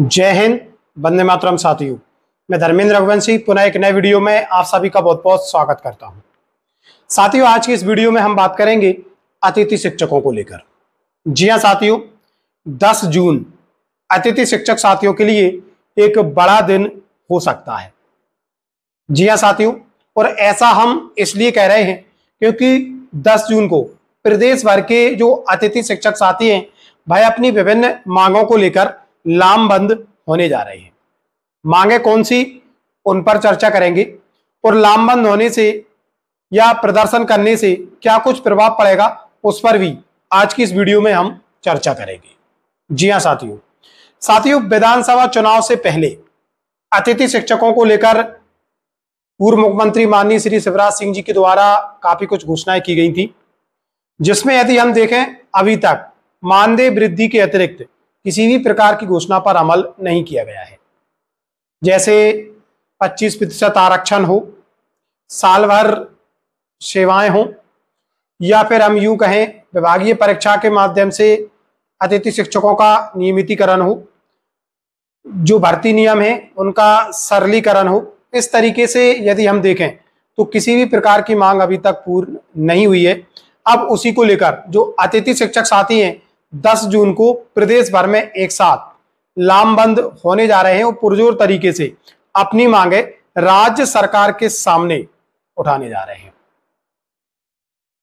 जय हिंद, वंदे मातरम साथियों। मैं धर्मेंद्र रघुवंशी पुनः एक नए वीडियो में आप सभी का बहुत बहुत स्वागत करता हूँ। साथियों, आज की इस वीडियो में हम बात करेंगे अतिथि शिक्षकों को लेकर। जी हाँ, साथियों 10 जून, अतिथि शिक्षक साथियों के लिए एक बड़ा दिन हो सकता है। जी हाँ, साथियों, और ऐसा हम इसलिए कह रहे हैं क्योंकि 10 जून को प्रदेश भर के जो अतिथि शिक्षक साथी हैं, भाई अपनी विभिन्न मांगों को लेकर लामबंद होने जा रहे हैं। मांगे कौन सी? उन पर चर्चा करेंगे। और लामबंद होने से या प्रदर्शन करने से क्या कुछ प्रभाव पड़ेगा? उस पर भी आज की इस वीडियो में हम चर्चा करेंगे। जी हाँ साथियों। साथियों, विधानसभा चुनाव से पहले अतिथि शिक्षकों को लेकर पूर्व मुख्यमंत्री माननीय श्री शिवराज सिंह जी के द्वारा काफ़ी कुछ घोषणाएँ की गई थी, जिसमें यदि हम देखें, अभी तक मानदेय वृद्धि के अतिरिक्त किसी भी प्रकार की घोषणा पर अमल नहीं किया गया है। जैसे 25 प्रतिशत आरक्षण हो, साल भर सेवाएँ हो, या फिर हम यूँ कहें, विभागीय परीक्षा के माध्यम से अतिथि शिक्षकों का नियमितीकरण हो, जो भर्ती नियम है, उनका सरलीकरण हो, इस तरीके से यदि हम देखें तो किसी भी प्रकार की मांग अभी तक पूर्ण नहीं हुई है। अब उसी को लेकर जो अतिथि शिक्षक साथी हैं 10 जून को प्रदेश भर में एक साथ लामबंद होने जा रहे हैं। और पुरजोर तरीके से अपनी मांगे राज्य सरकार के सामने उठाने जा रहे हैं।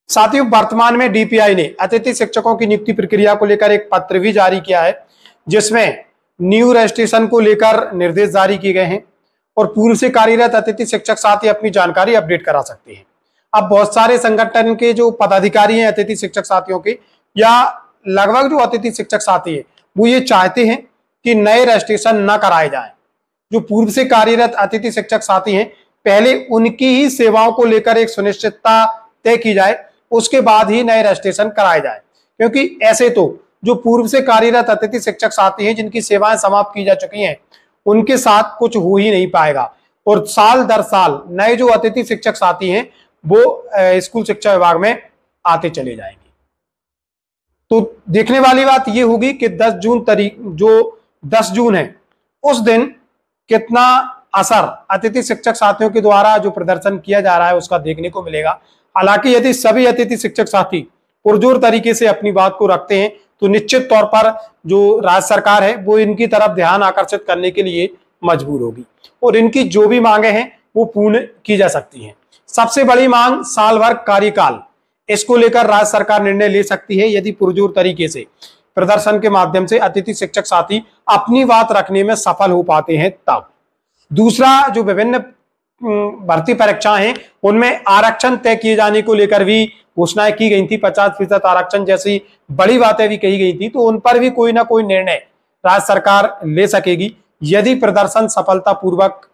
साथियों, वर्तमान में डीपीआई ने अतिथि शिक्षकों की नियुक्ति प्रक्रिया को लेकर एक पत्र भी जारी किया है, जिसमें न्यू रजिस्ट्रेशन को लेकर निर्देश जारी किए गए हैं और पूर्व से कार्यरत अतिथि शिक्षक साथी अपनी जानकारी अपडेट करा सकते हैं। अब बहुत सारे संगठन के जो पदाधिकारी हैं अतिथि शिक्षक साथियों के, या लगभग जो अतिथि शिक्षक साथी है, वो ये चाहते हैं कि नए रजिस्ट्रेशन न कराए जाए। जो पूर्व से कार्यरत अतिथि शिक्षक साथी हैं, पहले उनकी ही सेवाओं को लेकर एक सुनिश्चितता तय की जाए, उसके बाद ही नए रजिस्ट्रेशन कराए जाए। क्योंकि ऐसे तो जो पूर्व से कार्यरत अतिथि शिक्षक साथी हैं, जिनकी सेवाएँ समाप्त की जा चुकी हैं, उनके साथ कुछ हो ही नहीं पाएगा। और साल दर साल नए जो अतिथि शिक्षक साथी हैं, वो स्कूल शिक्षा विभाग में आते चले जाएँगे। तो देखने वाली बात यह होगी कि 10 जून तारीख जो 10 जून है, उस दिन कितना असर अतिथि शिक्षक साथियों के द्वारा जो प्रदर्शन किया जा रहा है, उसका देखने को मिलेगा। हालाँकि यदि सभी अतिथि शिक्षक साथी पुरजोर तरीके से अपनी बात को रखते हैं तो निश्चित तौर पर जो राज्य सरकार है, वो इनकी तरफ़ ध्यान आकर्षित करने के लिए मजबूर होगी। और इनकी जो भी मांगे हैं, वो पूर्ण की जा सकती हैं। सबसे बड़ी मांग साल भर कार्यकाल इसको लेकर राज्य सरकार निर्णय ले सकती है यदि पुरजोर तरीके से। प्रदर्शन के माध्यम से अतिथि शिक्षक साथी अपनी बात रखने में सफल हो पाते हैं तब। दूसरा, जो विभिन्न भर्ती परीक्षाएँ हैं, उनमें आरक्षण तय किए जाने को लेकर भी घोषणाएँ की गई थी। पचास फ़ीसद आरक्षण जैसी बड़ी बातें भी कही गई थी तो उन पर भी कोई ना कोई निर्णय राज्य सरकार ले सकेगी। यदि प्रदर्शन सफलता पूर्वक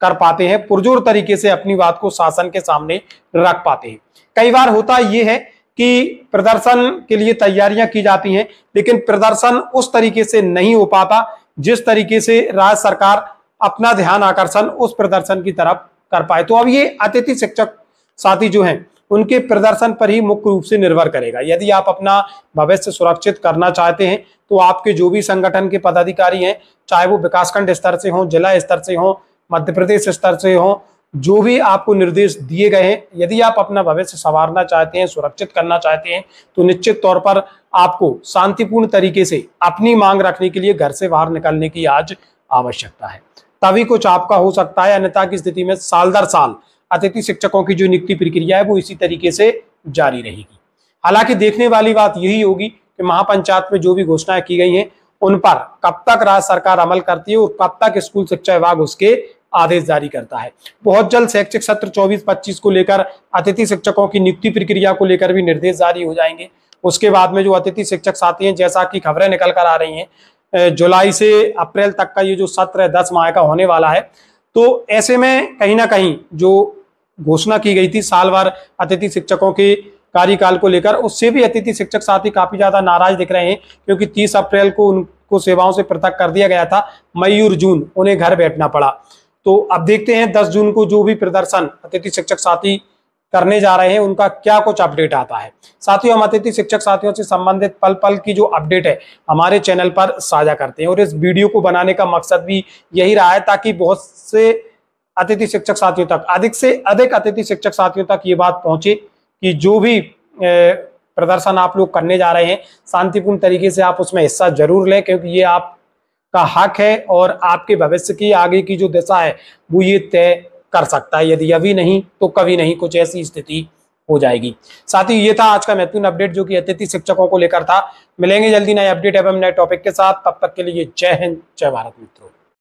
कर पाते हैं, पुरजोर तरीके से अपनी बात को शासन के सामने रख पाते हैं। कई बार होता यह है कि प्रदर्शन के लिए तैयारियाँ की जाती हैं, लेकिन प्रदर्शन उस तरीके से नहीं हो पाता जिस तरीके से राज्य सरकार अपना ध्यान आकर्षण उस प्रदर्शन की तरफ़ कर पाए। तो अब ये अतिथि शिक्षक साथी जो हैं, उनके प्रदर्शन पर ही मुख्य रूप से निर्भर करेगा। यदि आप अपना भविष्य सुरक्षित करना चाहते हैं तो आपके जो भी संगठन के पदाधिकारी हैं, चाहे वो विकासखंड स्तर से हों, जिला स्तर से हों मध्य प्रदेश स्तर से हो, जो भी आपको निर्देश दिए गए हैं, यदि आप अपना भविष्य संवारना चाहते हैं, सुरक्षित करना चाहते हैं तो निश्चित तौर पर आपको शांतिपूर्ण तरीके से अपनी मांग रखने के लिए घर से बाहर निकलने की आज आवश्यकता है। तभी कुछ आपका हो सकता है, अन्यथा की स्थिति में साल दर साल अतिथि शिक्षकों की जो नियुक्ति प्रक्रिया है, वो इसी तरीके से जारी रहेगी। हालाँकि देखने वाली बात यही होगी कि महापंचायत में जो भी घोषणाएँ की गई हैं, उन पर कब तक राज्य सरकार अमल करती है और कब तक स्कूल शिक्षा विभाग उसके आदेश जारी करता है। बहुत जल्द शैक्षिक सत्र 24-25 को लेकर अतिथि शिक्षकों की नियुक्ति प्रक्रिया को लेकर भी निर्देश जारी हो जाएँगे। उसके बाद में जो अतिथि शिक्षक साथी हैं, जैसा कि खबरें निकल कर आ रही हैं जुलाई से अप्रैल तक का ये जो सत्र है, दस माह का होने वाला है। तो ऐसे में कहीं ना कहीं जो घोषणा की गई थी, साल भर अतिथि शिक्षकों के कार्यकाल को लेकर, उससे भी अतिथि शिक्षक साथी काफ़ी ज़्यादा नाराज़ दिख रहे हैं, क्योंकि 30 अप्रैल को उनको सेवाओं से पृथक कर दिया गया था, मई और जून उन्हें घर बैठना पड़ा। तो अब देखते हैं 10 जून को जो भी प्रदर्शन अतिथि शिक्षक साथी करने जा रहे हैं, उनका क्या कुछ अपडेट आता है। साथियों, हम अतिथि शिक्षक साथियों से संबंधित पल पल की जो अपडेट है हमारे चैनल पर साझा करते हैं और इस वीडियो को बनाने का मकसद भी यही रहा है ताकि बहुत से अतिथि शिक्षक साथियों तक, अधिक से अधिक अतिथि शिक्षक साथियों तक ये बात पहुँचे कि जो भी प्रदर्शन आप लोग करने जा रहे हैं, शांतिपूर्ण तरीके से आप उसमें हिस्सा ज़रूर लें, क्योंकि ये आपका हक है और आपके भविष्य की आगे की जो दिशा है, वो ये तय कर सकता है। यदि अभी नहीं तो कभी नहीं, कुछ ऐसी स्थिति हो जाएगी। साथ ही ये था आज का महत्वपूर्ण अपडेट जो कि अतिथि शिक्षकों को लेकर था। मिलेंगे जल्दी नए अपडेट एवं नए टॉपिक के साथ। तब तक के लिए जय हिंद, जय भारत मित्रों।